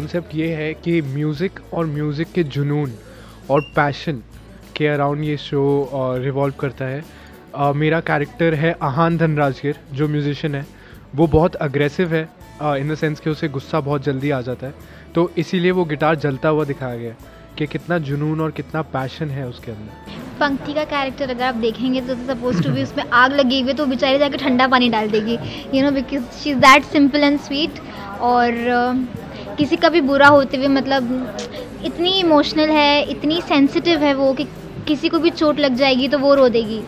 Concept ये है कि म्यूज़िक और म्यूज़िक के जुनून और पैशन के अराउंड ये शो रिवॉल्व करता है। uh, मेरा कैरेक्टर है आहान धनराजगिर जो म्यूजिशियन है। वो बहुत अग्रेसिव है। इन द सेंस कि उसे गुस्सा बहुत जल्दी आ जाता है। तो इसीलिए वो गिटार जलता हुआ दिखाया गया कि कितना जुनून और कितना पैशन है उसके अंदर। पंक्ति का कैरेक्टर अगर आप देखेंगे तो सपोज़ टू बी उसमें आग लगी हुई तो बेचारे जाके ठंडा पानी डाल देगी। You know because she is that simple and sweet और uh, किसी का भी बुरा होते हुए मतलब इतनी इमोशनल है, इतनी सेंसिटिव है वो कि किसी को भी चोट लग जाएगी तो वो रो देगी।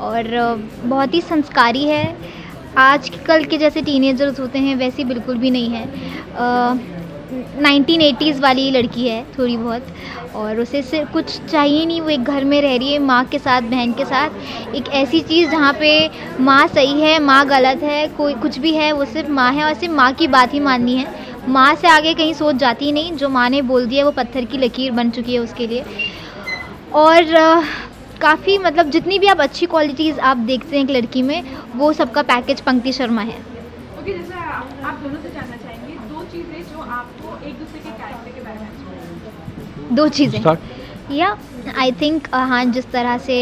और बहुत ही संस्कारी है। आज कल के जैसे टीनेजर्स होते हैं वैसी बिल्कुल भी नहीं है। नाइनटीन एटीज़ वाली लड़की है थोड़ी बहुत। और उसे सिर्फ़ कुछ चाहिए नहीं, वो एक घर में रह रही है माँ के साथ, बहन के साथ। एक ऐसी चीज़ जहाँ पे माँ सही है, माँ गलत है, कोई कुछ भी है, वो सिर्फ़ माँ है और सिर्फ़ माँ की बात ही माननी है। माँ से आगे कहीं सोच जाती नहीं। जो माँ ने बोल दिया वो पत्थर की लकीर बन चुकी है उसके लिए। और काफ़ी मतलब जितनी भी आप अच्छी क्वालिटीज़ आप देखते हैं एक लड़की में वो सबका पैकेज पंक्ति शर्मा है। ओके आप, आप दोनों से जानना चाहेंगे दो चीज़ें जो आपको एक दूसरे के कैरेक्टर के बारे में दो चीज़ें। या आई थिंक हाँ जिस तरह से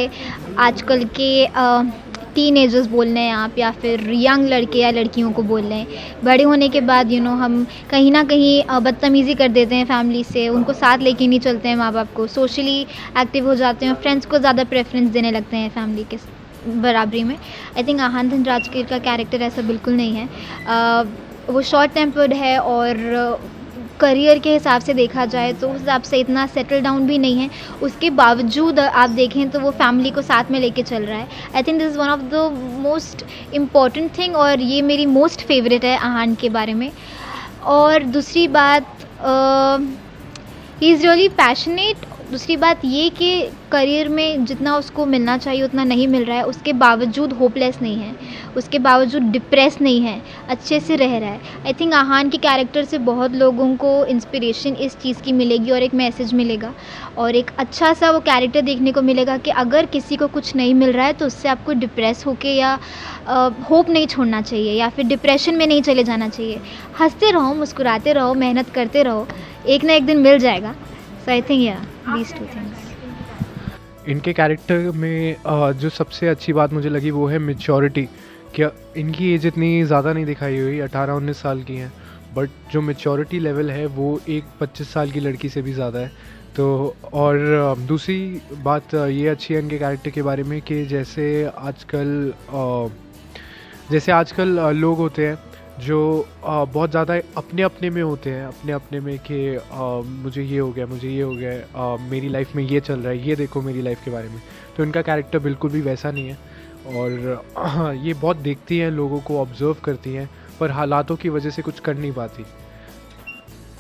आजकल के टीन एजर्स बोल रहे हैं आप या फिर यंग लड़के या लड़कियों को बोल रहे हैं। बड़े होने के बाद यू you नो know, हम कहीं ना कहीं बदतमीज़ी कर देते हैं फैमिली से उनको साथ लेके नहीं चलते हैं माँ बाप को। सोशली एक्टिव हो जाते हैं फ्रेंड्स को ज़्यादा प्रेफरेंस देने लगते हैं फैमिली के बराबरी में। आई थिंक आहान धन का कैरेक्टर ऐसा बिल्कुल नहीं है। uh, वो शॉर्ट टेम्पर्ड है और करियर के हिसाब से देखा जाए तो उस हिसाब से इतना सेटल डाउन भी नहीं है। उसके बावजूद आप देखें तो वो फैमिली को साथ में लेके चल रहा है। I think this is one of the most important thing और ये मेरी मोस्ट फेवरेट है आहान के बारे में। और दूसरी बात ही इज़ रियली पैशनेट दूसरी बात ये कि करियर में जितना उसको मिलना चाहिए, उतना नहीं मिल रहा है। उसके बावजूद होपलेस नहीं है। उसके बावजूद डिप्रेस नहीं है। अच्छे से रह रहा है। आई थिंक आहान के कैरेक्टर से बहुत लोगों को इंस्पिरेशन इस चीज़ की मिलेगी और एक मैसेज मिलेगा। और एक अच्छा सा वो कैरेक्टर देखने को मिलेगा कि अगर किसी को कुछ नहीं मिल रहा है तो उससे आपको डिप्रेस होके या होप नहीं छोड़ना चाहिए या फिर डिप्रेशन में नहीं चले जाना चाहिए। हँसते रहो, मुस्कुराते रहो, मेहनत करते रहो। एक ना एक दिन मिल जाएगा। सो आई थिंक या दीज टू थिंग्स इनके कैरेक्टर में जो सबसे अच्छी बात मुझे लगी वो है मेच्योरिटी क्या इनकी एज इतनी ज़्यादा नहीं दिखाई हुई, अठारह उन्नीस साल की हैं। बट जो मेच्योरिटी लेवल है, वो एक पच्चीस साल की लड़की से भी ज़्यादा है। तो और दूसरी बात ये अच्छी है इनके कैरेक्टर के बारे में कि जैसे आजकल जैसे आजकल लोग होते हैं जो बहुत ज़्यादा अपने अपने में होते हैं अपने अपने में कि मुझे ये हो गया, मुझे ये हो गया मेरी लाइफ में ये चल रहा है, ये देखो मेरी लाइफ के बारे में। तो इनका कैरेक्टर बिल्कुल भी वैसा नहीं है। और, ये बहुत देखती हैं, लोगों को ऑब्ज़र्व करती हैं, पर हालातों की वजह से कुछ कर नहीं पाती।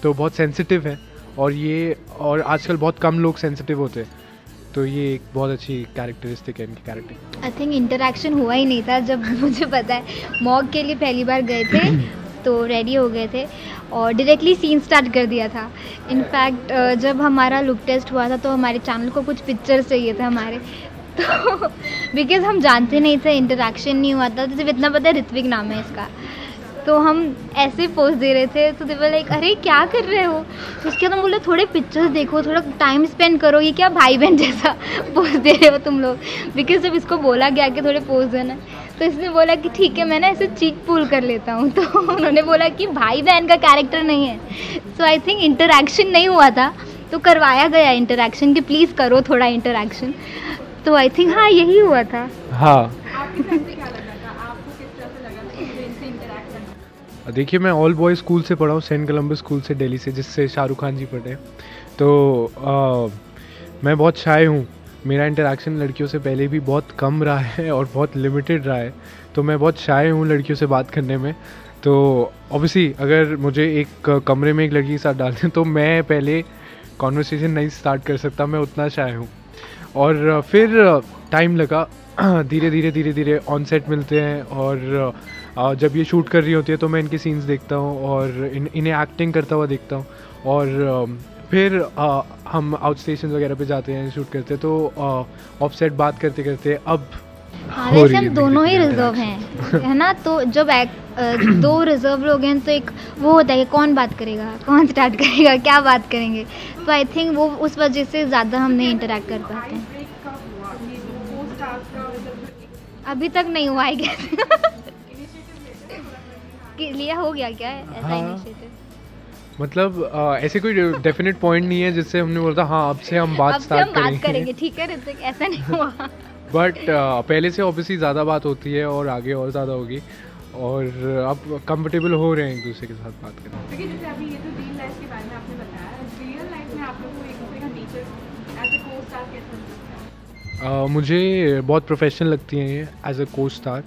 तो बहुत सेंसिटिव है, और ये, और आजकल बहुत कम लोग सेंसिटिव होते हैं। तो ये एक बहुत अच्छी कैरेक्टरिस्टिक है इनकी कैरेक्टर आई थिंक इंटरेक्शन हुआ ही नहीं था जब मुझे पता है। मॉक के लिए पहली बार गए थे तो रेडी हो गए थे और डायरेक्टली सीन स्टार्ट कर दिया था। इनफैक्ट जब हमारा लुक टेस्ट हुआ था तो हमारे चैनल को कुछ पिक्चर्स चाहिए थे हमारे। तो बिकॉज़ हम जानते नहीं थे इंटरेक्शन नहीं हुआ था तो सिर्फ़ इतना पता है ऋत्विक नाम है इसका। तो हम ऐसे पोज दे रहे थे तो देवर लाइक अरे क्या कर रहे हो? तो उसके बाद हम बोले थोड़े पिक्चर्स देखो थोड़ा टाइम स्पेंड करो ये क्या भाई बहन जैसा पोज दे रहे हो तुम लोग? बिकॉज़ जब इसको बोला गया कि थोड़े पोज देना तो इसने बोला कि ठीक है मैं ना ऐसे चीक पुल कर लेता हूँ। तो उन्होंने बोला कि भाई बहन का कैरेक्टर नहीं है। सो आई थिंक इंटरेक्शन नहीं हुआ था तो करवाया गया इंटरेक्शन कि प्लीज़ करो थोड़ा इंटरेक्शन तो आई थिंक हाँ यही हुआ था। हाँ। देखिए मैं ऑल बॉय स्कूल से पढ़ा हूँ सेंट कलम्बस स्कूल से दिल्ली से जिससे शाहरुख खान जी पढ़े। तो आ, मैं बहुत शाय हूँ। मेरा इंटरेक्शन लड़कियों से पहले भी बहुत कम रहा है और बहुत लिमिटेड रहा है। तो मैं बहुत शाय हूँ लड़कियों से बात करने में। तो ऑब्वियसली अगर मुझे एक कमरे में एक लड़की के साथ डाल दें तो मैं पहले कॉन्वर्सेशन नहीं स्टार्ट कर सकता मैं उतना शाय हूँ। और फिर टाइम लगा। धीरे धीरे धीरे धीरे ऑन सेट मिलते हैं और जब ये शूट कर रही होती है तो मैं इनके सीन्स देखता हूँ और इन इन्हें एक्टिंग करता हुआ देखता हूँ और फिर आ, हम आउट स्टेशन वगैरह पे जाते हैं शूट करते हैं तो ऑफ़ सेट बात करते करते अब हाँ हो वैसे है हम दोनों ही रिज़र्व हैं है ना? तो जब एक, दो रिज़र्व लोग हैं तो एक वो होता है कि कौन बात करेगा कौन स्टार्ट करेगा क्या बात करेंगे? तो आई थिंक वो उस वजह से ज़्यादा हम नहीं इंटरेक्ट कर पाते। हैं अभी तक नहीं हुआ है हैं हाँ, लिया हो गया क्या? ऐसा हाँ। इनिशिएटिव मतलब अ, ऐसे कोई डेफिनेट पॉइंट नहीं है जिससे हमने बोला था हाँ अब से हम बात स्टार्ट बात करेंगे। करेंगे ठीक है ऋतिक ऐसा नहीं हुआ। बट पहले से ऑब्वियसली ज़्यादा बात होती है और आगे और ज़्यादा होगी। और अब कंफर्टेबल हो रहे हैं एक दूसरे के साथ बात करने। मुझे बहुत प्रोफेशनल लगती हैं ये एज अ को स्टार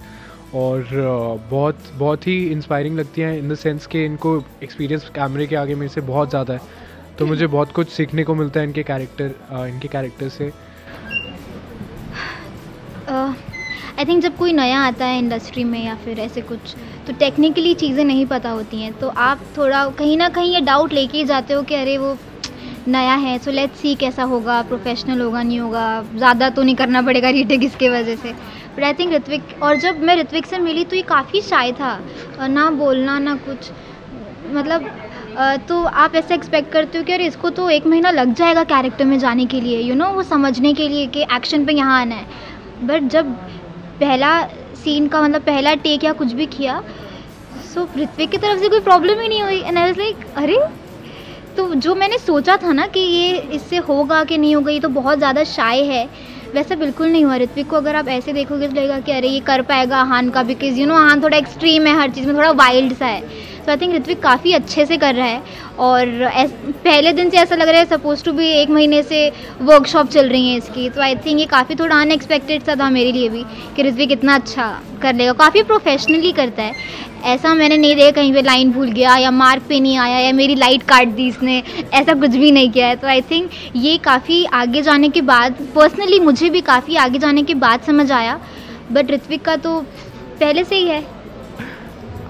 और बहुत बहुत ही इंस्पायरिंग लगती हैं इन द सेंस कि इनको एक्सपीरियंस कैमरे के आगे मेरे से बहुत ज़्यादा है। तो मुझे बहुत कुछ सीखने को मिलता है इनके कैरेक्टर इनके कैरेक्टर से। आई थिंक जब कोई नया आता है इंडस्ट्री में या फिर ऐसे कुछ तो टेक्निकली चीज़ें नहीं पता होती हैं। तो आप थोड़ा कहीं ना कहीं ये डाउट लेके ही जाते हो कि अरे वो नया है सो लेट्स सी कैसा होगा प्रोफेशनल होगा नहीं होगा। ज़्यादा तो नहीं करना पड़ेगा रीटेक इसके वजह से। बट आई थिंक ऋत्विक और जब मैं ऋत्विक से मिली तो ये काफ़ी शाय था। ना बोलना ना कुछ। मतलब तो आप ऐसे एक्सपेक्ट करते हो कि अरे इसको तो एक महीना लग जाएगा कैरेक्टर में जाने के लिए यू you नो know, वो समझने के लिए कि एक्शन पे यहाँ आना है। बट जब पहला सीन का मतलब पहला टेक या कुछ भी किया सो ऋत्विक की तरफ़ से कोई प्रॉब्लम ही नहीं हुई। एंड आई वाज लाइक अरे तो जो मैंने सोचा था ना कि ये इससे होगा कि नहीं होगा ये तो बहुत ज़्यादा शाय है। वैसा बिल्कुल नहीं हुआ ऋत्विक को अगर आप ऐसे देखोगे तो लगेगा कि अरे ये कर पाएगा हान का बिकॉज़ यू नो हान थोड़ा एक्सट्रीम है हर चीज़ में थोड़ा वाइल्ड सा है। तो आई थिंक ऋत्विक काफ़ी अच्छे से कर रहा है और ऐस, पहले दिन से ऐसा लग रहा है सपोज़ टू भी एक महीने से वर्कशॉप चल रही है इसकी। तो आई थिंक ये काफ़ी थोड़ा अनएक्सपेक्टेड सा था मेरे लिए भी कि ऋत्विक इतना अच्छा कर लेगा। काफ़ी प्रोफेशनली करता है। ऐसा मैंने नहीं देखा कहीं पे लाइन भूल गया या मार्क पे नहीं आया या मेरी लाइट काट दी इसने ऐसा कुछ भी नहीं किया है। तो आई थिंक ये काफ़ी आगे जाने के बाद पर्सनली मुझे भी काफ़ी आगे जाने के बाद समझ आया। बट ऋत्विक का तो पहले से ही है।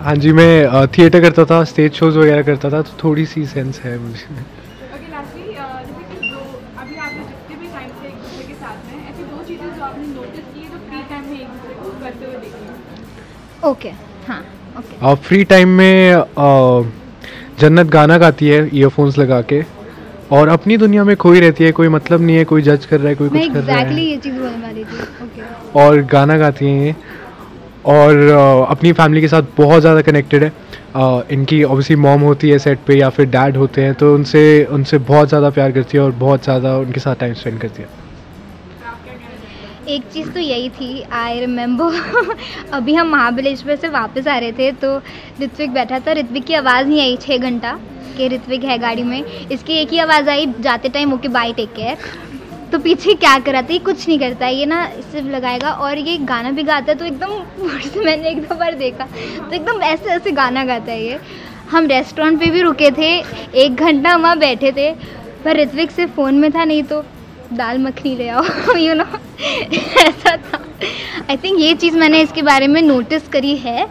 हाँ जी मैं थिएटर करता था स्टेज शोज़ वगैरह करता था तो थोड़ी सी सेंस है मुझे। ओके लास्टली जैसे कि दो अभी आपने जितने भी टाइम से एक दूसरे के साथ में ऐसी दो चीज़ें जो आपने नोटिस की है। ओके और फ्री टाइम में अ, जन्नत गाना गाती है ईयरफोन्स लगा के और अपनी दुनिया में खोई रहती है कोई मतलब नहीं है कोई जज कर रहा है कोई कुछ कर रहा है। ये चीज़ बोलने वाली थी ओके और गाना गाती हैं ये। और अ, अपनी फैमिली के साथ बहुत ज़्यादा कनेक्टेड है। अ, इनकी ऑब्वियसली मॉम होती है सेट पे या फिर डैड होते हैं तो उनसे उनसे बहुत ज़्यादा प्यार करती है और बहुत ज़्यादा उनके साथ टाइम स्पेंड करती है। एक चीज़ तो यही थी आई रिमेंबर अभी हम महाबलेश्वर से वापस आ रहे थे तो ऋत्विक बैठा था। ऋत्विक की आवाज़ नहीं आई छः घंटा कि ऋत्विक है गाड़ी में। इसकी एक ही आवाज़ आई, जाते time okay bye take care तो पीछे क्या कराता है कुछ नहीं करता है ये ना सिर्फ़ लगाएगा। और ये गाना भी गाता है तो एकदम से मैंने एक दो बार देखा। तो एकदम ऐसे ऐसे गाना गाता है ये। हम रेस्टोरेंट पे भी रुके थे, एक घंटा वहाँ बैठे थे। पर ऋत्विक से फ़ोन में था, नहीं तो दाल मखनी ले आओ यू नो ऐसा था। आई थिंक ये चीज़ मैंने इसके बारे में नोटिस करी है।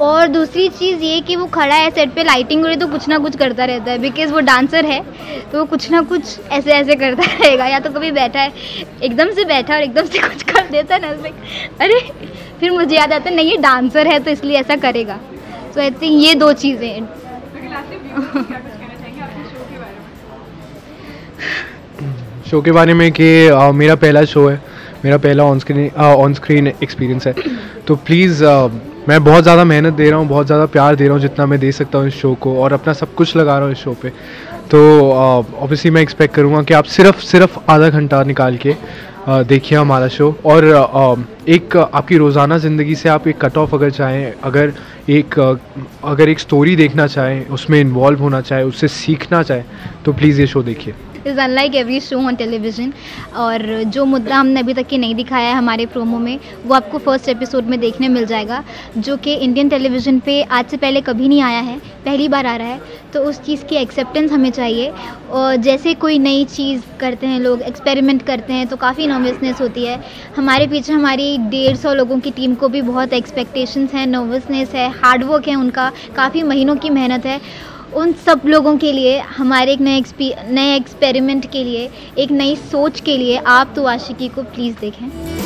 और दूसरी चीज़ ये कि वो खड़ा है सेट पे लाइटिंग हो रही तो कुछ ना कुछ करता रहता है। बिकॉज़ वो डांसर है तो वो कुछ ना कुछ ऐसे ऐसे करता रहेगा। या तो कभी बैठा है एकदम से बैठा और एकदम से कुछ कर देता है ना अरे फिर मुझे याद आता है नहीं ये डांसर है तो इसलिए ऐसा करेगा। सो आई थिंक ये दो चीज़ें हैं। शो के बारे में के मेरा पहला शो है, मेरा पहला on screen on screen experience है। तो प्लीज़ मैं बहुत ज़्यादा मेहनत दे रहा हूँ, बहुत ज़्यादा प्यार दे रहा हूँ जितना मैं दे सकता हूँ इस शो को और अपना सब कुछ लगा रहा हूँ इस शो पे। तो ऑब्वियसली मैं एक्सपेक्ट करूँगा कि आप सिर्फ़ सिर्फ़ आधा घंटा निकाल के देखिए हमारा शो और एक आपकी रोज़ाना ज़िंदगी से आप एक कट ऑफ़ अगर चाहें, अगर एक अगर एक स्टोरी देखना चाहें, उसमें इन्वॉल्व होना चाहें, उससे सीखना चाहें तो प्लीज़ ये शो देखिए। Is unlike every show on television और जो मुद्दा हमने अभी तक के नहीं दिखाया है हमारे प्रोमो में, वो आपको फ़र्स्ट एपिसोड में देखने मिल जाएगा, जो कि इंडियन टेलीविज़न पे आज से पहले कभी नहीं आया है, पहली बार आ रहा है तो उस चीज़ की एक्सेप्टेंस हमें चाहिए। और जैसे कोई नई चीज़ करते हैं लोग एक्सपेरिमेंट करते हैं तो काफ़ी नर्वसनेस होती है। हमारे पीछे हमारी डेढ़ सौ लोगों की टीम को भी बहुत एक्सपेक्टेशंस हैं नर्वसनेस है हार्डवर्क है उनका, काफ़ी महीनों की मेहनत है। उन सब लोगों के लिए, हमारे एक नए एक्सपी नए एक्सपेरिमेंट के लिए, एक नई सोच के लिए आप तो आशिकी को प्लीज़ देखें।